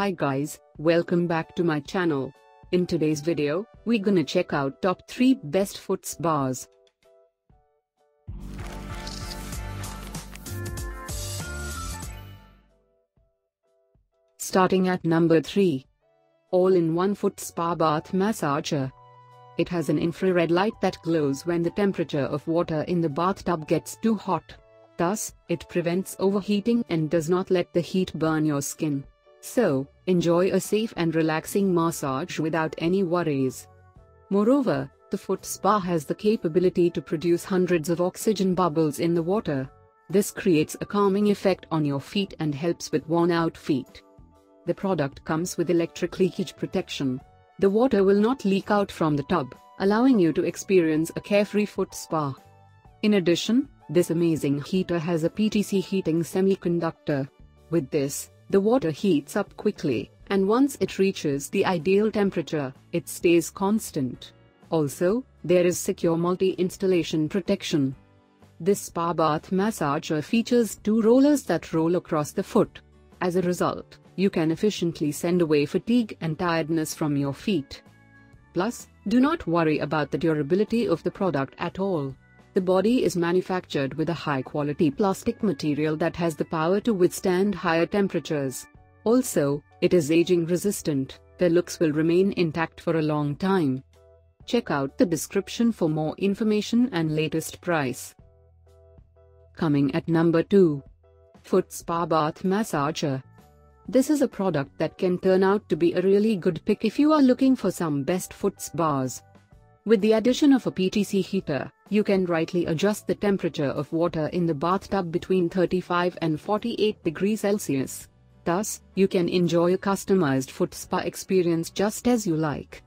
Hi guys, welcome back to my channel. In today's video, we gonna check out top 3 best foot spas. Starting at number 3. All-in-one foot spa bath massager. It has an infrared light that glows when the temperature of water in the bathtub gets too hot. Thus, it prevents overheating and does not let the heat burn your skin. So, enjoy a safe and relaxing massage without any worries. Moreover, the foot spa has the capability to produce hundreds of oxygen bubbles in the water. This creates a calming effect on your feet and helps with worn out feet. The product comes with electric leakage protection. The water will not leak out from the tub, allowing you to experience a carefree foot spa. In addition, this amazing heater has a PTC heating semiconductor. With this, the water heats up quickly, and once it reaches the ideal temperature, it stays constant. Also, there is secure multi-installation protection. This spa bath massager features two rollers that roll across the foot. As a result, you can efficiently send away fatigue and tiredness from your feet. Plus, do not worry about the durability of the product at all. The body is manufactured with a high-quality plastic material that has the power to withstand higher temperatures. Also, it is aging resistant, the looks will remain intact for a long time. Check out the description for more information and latest price. Coming at number 2. Foot Spa Bath Massager. This is a product that can turn out to be a really good pick if you are looking for some best foot spas. With the addition of a PTC heater, you can rightly adjust the temperature of water in the bathtub between 35 and 48 degrees Celsius. Thus, you can enjoy a customized foot spa experience just as you like.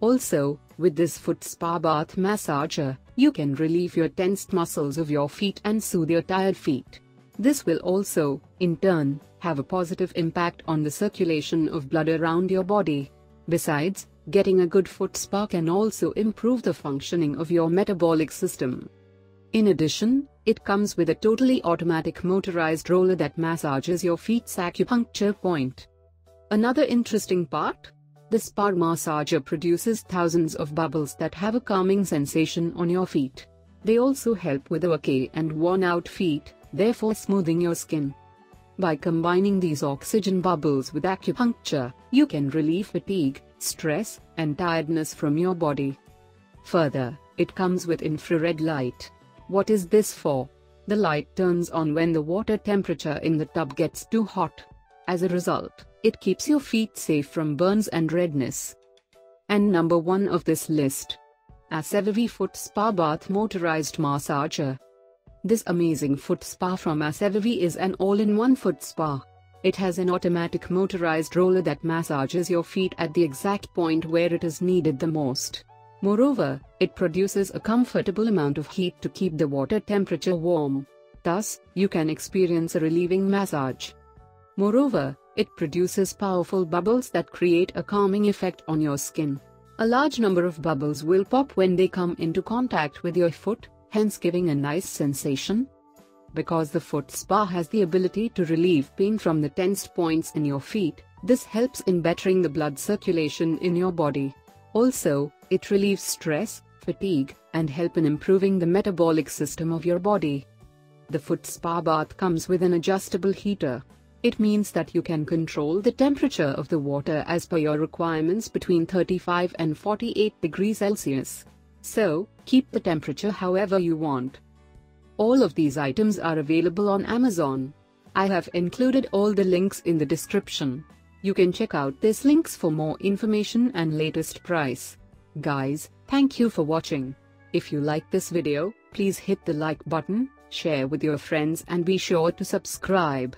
Also, with this foot spa bath massager, you can relieve your tensed muscles of your feet and soothe your tired feet. This will also, in turn, have a positive impact on the circulation of blood around your body. Besides, Getting a good foot spa can also improve the functioning of your metabolic system. In addition, it comes with a totally automatic motorized roller that massages your feet's acupuncture point. Another interesting part? The spa massager produces thousands of bubbles that have a calming sensation on your feet. They also help with okay and worn out feet, therefore smoothing your skin. By combining these oxygen bubbles with acupuncture, you can relieve fatigue, stress, and tiredness from your body. Further, it comes with infrared light. What is this for? The light turns on when the water temperature in the tub gets too hot. As a result, it keeps your feet safe from burns and redness. And number 1 of this list. ACEVIVI Foot Spa Bath Motorized Massager. This amazing foot spa from ACEVIVI is an all-in-one foot spa. It has an automatic motorized roller that massages your feet at the exact point where it is needed the most. Moreover, it produces a comfortable amount of heat to keep the water temperature warm. Thus, you can experience a relieving massage. Moreover, it produces powerful bubbles that create a calming effect on your skin. A large number of bubbles will pop when they come into contact with your foot, hence giving a nice sensation, because the foot spa has the ability to relieve pain from the tensed points in your feet, this helps in bettering the blood circulation in your body. Also, it relieves stress, fatigue, and help in improving the metabolic system of your body. The foot spa bath comes with an adjustable heater. It means that you can control the temperature of the water as per your requirements between 35 and 48 degrees Celsius. So, keep the temperature however you want. All of these items are available on Amazon. I have included all the links in the description. You can check out these links for more information and latest price. Guys, thank you for watching. If you like this video, please hit the like button, share with your friends and be sure to subscribe.